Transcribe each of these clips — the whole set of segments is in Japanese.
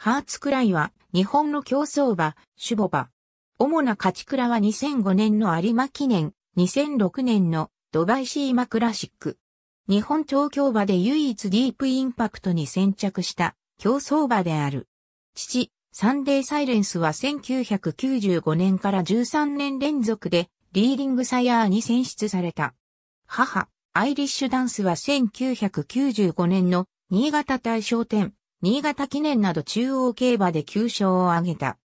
ハーツクライは日本の競走馬、シュボ馬。主な勝ち倉は2005年の有馬記念、2006年のドバイシーマクラシック。日本調教馬で唯一ディープインパクトに先着した競走馬である。父、サンデーサイレンスは1995年から13年連続でリーディングサイヤーに選出された。母、アイリッシュダンスは1995年の新潟大賞典、新潟記念など中央競馬で9勝を挙げた。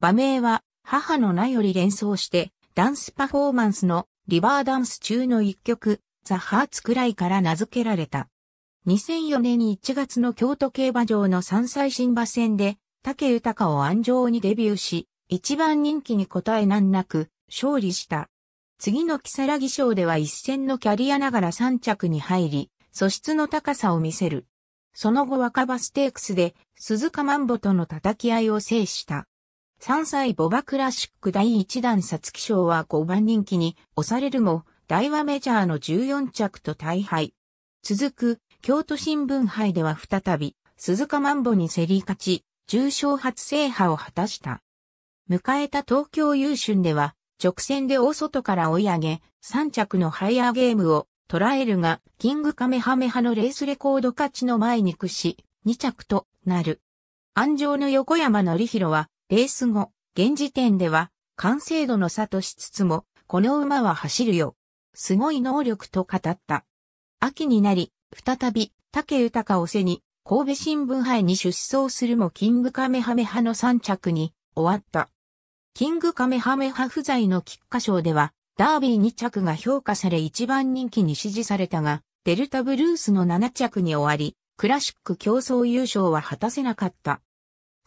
馬名は母の名より連想してダンスパフォーマンスのリバーダンス中の一曲、ザ・ハーツくらいから名付けられた。2004年1月の京都競馬場の3歳新馬戦で、竹豊を安城にデビューし、一番人気に応え難なく、勝利した。次の木更木賞では一戦のキャリアながら3着に入り、素質の高さを見せる。その後若葉ステークスで、鈴鹿マンボとの叩き合いを制した。3歳ボバクラシック第1弾皐月賞は5番人気に押されるも、大和メジャーの14着と大敗。続く、京都新聞杯では再び、鈴鹿マンボに競り勝ち、重賞初制覇を果たした。迎えた東京優春では、直線で大外から追い上げ、3着のハイヤーゲームを捉えるが、キングカメハメハのレースレコード勝ちの前に屈し、2着となる。安城の横山則弘は、レース後、現時点では、完成度の差としつつも、この馬は走るよ。すごい能力と語った。秋になり、再び、竹豊を背に、神戸新聞杯に出走するもキングカメハメハの3着に終わった。キングカメハメハ不在の菊花賞では、ダービー2着が評価され一番人気に支持されたが、デルタブルースの7着に終わり、クラシック競争優勝は果たせなかった。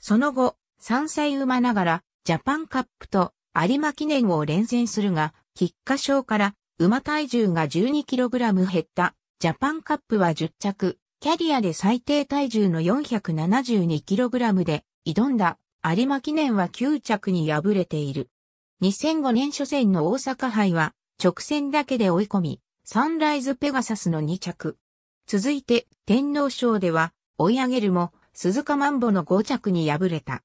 その後、3歳馬ながら、ジャパンカップと有馬記念を連戦するが、菊花賞から馬体重が 12kg 減ったジャパンカップは10着、キャリアで最低体重の 472kg で挑んだ有馬記念は9着に敗れている。2005年初戦の大阪杯は直線だけで追い込み、サンライズペガサスの2着。続いて天皇賞では追い上げるも鈴鹿マンボの5着に敗れた。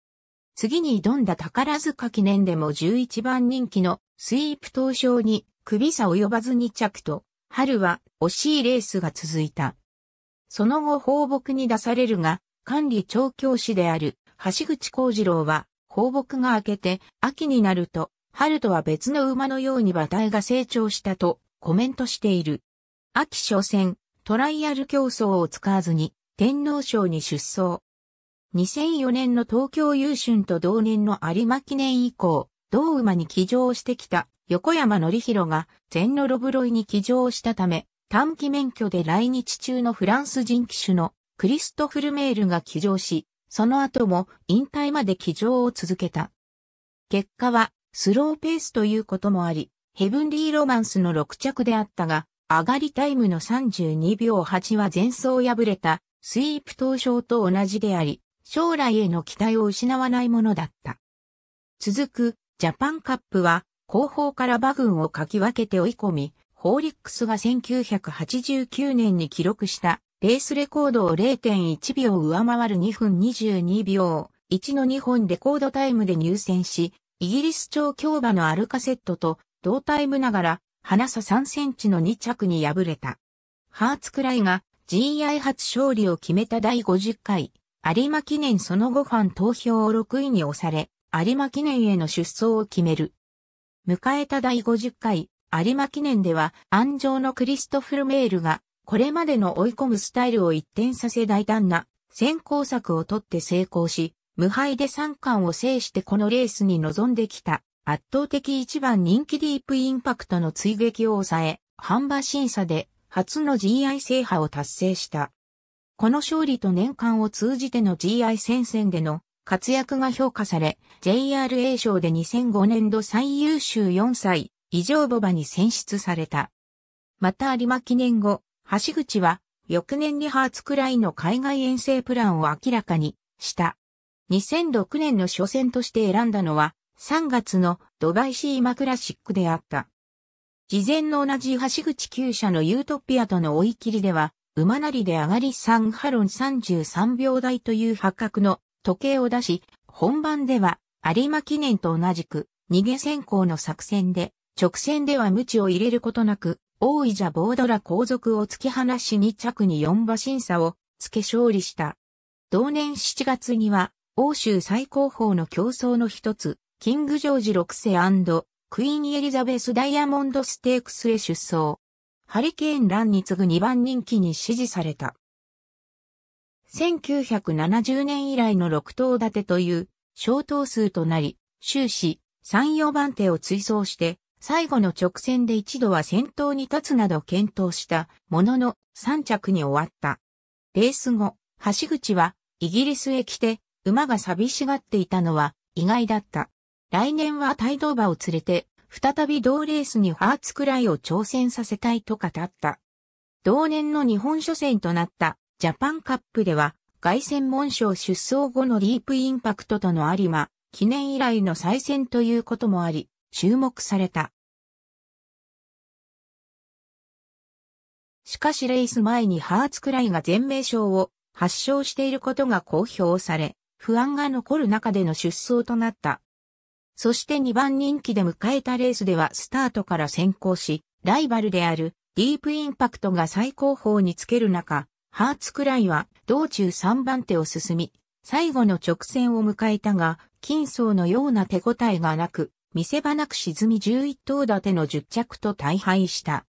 次に挑んだ宝塚記念でも11番人気のスイープ東賞に首差及ばず2着と春は惜しいレースが続いた。その後放牧に出されるが、管理調教師である橋口幸次郎は放牧が明けて秋になると春とは別の馬のように馬体が成長したとコメントしている。秋初戦、トライアル競争を使わずに天皇賞に出走。2004年の東京優春と同年の有馬記念以降、同馬に騎乗してきた横山則弘が全のロブロイに騎乗したため、短期免許で来日中のフランス人騎手のクリストフルメールが騎乗し、その後も引退まで騎乗を続けた。結果はスローペースということもあり、ヘブンリーロマンスの6着であったが、上がりタイムの32秒8は前走敗れたスイープ東証と同じであり、将来への期待を失わないものだった。続くジャパンカップは後方から馬群をかき分けて追い込み、ホーリックスが1989年に記録したレースレコードを0.1秒上回る2分22秒1の2本レコードタイムで入選し、イギリス超強馬のアルカセットと同タイムながら、花差3センチの2着に敗れた。ハーツクライが GI 初勝利を決めた第50回、有馬記念その後ファン投票を6位に押され、有馬記念への出走を決める。迎えた第50回有馬記念では安城のクリストフルメールがこれまでの追い込むスタイルを一転させ大胆な先行策をとって成功し、無敗で三冠を制してこのレースに臨んできた圧倒的一番人気ディープインパクトの追撃を抑え、販売審査で初の GI 制覇を達成した。この勝利と年間を通じての GI 戦線での活躍が評価され、JRA 賞で2005年度最優秀4歳、異常ボバに選出された。また有馬記念後、橋口は、翌年にハーツくらいの海外遠征プランを明らかにした。2006年の初戦として選んだのは、3月のドバイシーマクラシックであった。事前の同じ橋口厩舎のユートピアとの追い切りでは、馬なりで上がり3ハロン33秒台という破格の時計を出し、本番では有馬記念と同じく逃げ先行の作戦で、直線では無知を入れることなく、大井じゃボードラ後続を突き放し2着に4馬審査をつけ勝利した。同年7月には、欧州最高峰の競争の一つ、キングジョージ6世クイーンエリザベスダイヤモンドステークスへ出走。ハリケーンランに次ぐ2番人気に支持された。1970年以来の6頭立てという小頭数となり、終始3、4番手を追走して、最後の直線で一度は先頭に立つなど検討したものの3着に終わった。レース後、橋口はイギリスへ来て馬が寂しがっていたのは意外だった。来年は帯同馬を連れて再び同レースにハーツクライを挑戦させたいと語った。同年の日本初戦となったジャパンカップでは凱旋門賞出走後のディープインパクトとの有馬、記念以来の再戦ということもあり、注目された。しかしレース前にハーツクライが全名称を発症していることが公表され、不安が残る中での出走となった。そして2番人気で迎えたレースではスタートから先行し、ライバルであるディープインパクトが最高峰につける中、ハーツクライは道中3番手を進み、最後の直線を迎えたが、金層のような手応えがなく、見せ場なく沈み11頭立ての10着と大敗した。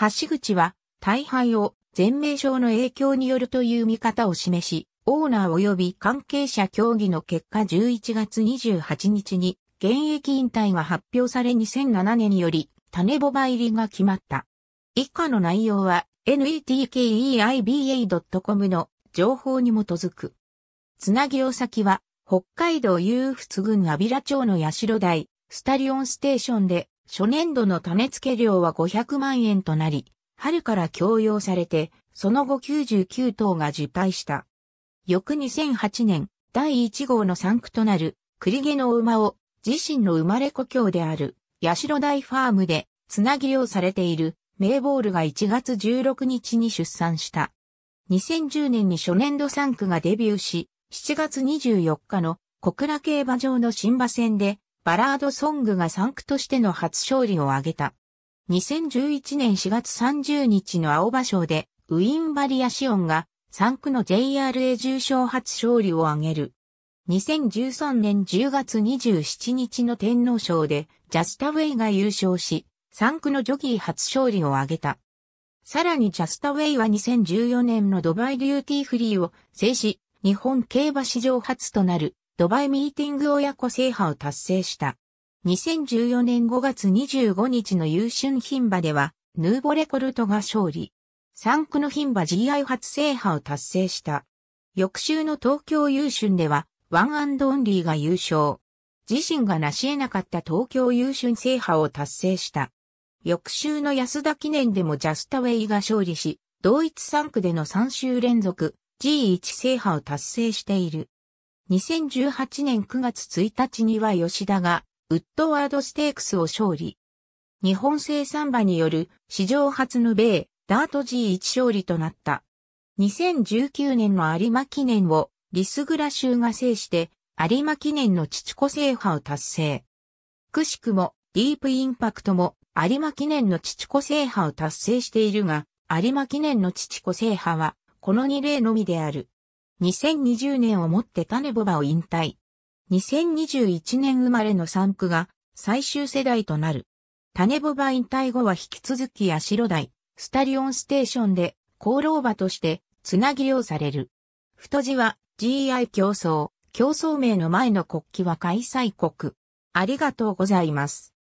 橋口は大敗を全名称の影響によるという見方を示し、オーナー及び関係者協議の結果11月28日に現役引退が発表され2007年により種ボバ入りが決まった。以下の内容は netkeiba.com の情報に基づく。つなぎお先は、北海道有仏郡阿平町の八代台、スタリオンステーションで、初年度の種付け量は500万円となり、春から供用されて、その後99頭が受胎した。翌2008年、第1号の産区となる、栗毛の馬を、自身の生まれ故郷である、八代台ファームで、つなぎ漁されている、メイボールが1月16日に出産した。2010年に初年度産区がデビューし、7月24日の小倉競馬場の新馬戦でバラードソングが3区としての初勝利を挙げた。2011年4月30日の青葉賞でウィンバリアシオンが3区の JRA 重賞初勝利を挙げる。2013年10月27日の天皇賞でジャスタウェイが優勝し、3区のジョギー初勝利を挙げた。さらにジャスタウェイは2014年のドバイデューティーフリーを制し、日本競馬史上初となるドバイミーティング親子制覇を達成した。2014年5月25日の優駿牝馬では、ヌーヴォレコルトが勝利。産駒の牝馬 GI 初制覇を達成した。翌週の東京優駿では、ワンオンリーが優勝。自身が成し得なかった東京優駿制覇を達成した。翌週の安田記念でもジャスタウェイが勝利し、同一3区での3週連続 G1 制覇を達成している。2018年9月1日には吉田がウッドワードステークスを勝利。日本生産馬による史上初の米ダート G1 勝利となった。2019年の有馬記念をリスグラ州が制して有馬記念の父子制覇を達成。くしくもディープインパクトも有馬記念の父子制覇を達成しているが、有馬記念の父子制覇はこの2例のみである。2020年をもって種ボバを引退。2021年生まれの産区が最終世代となる。種ボバ引退後は引き続き八代台、スタリオンステーションで、功労馬としてつなぎをされる。太字は GI 競争、競争名の前の国旗は開催国。ありがとうございます。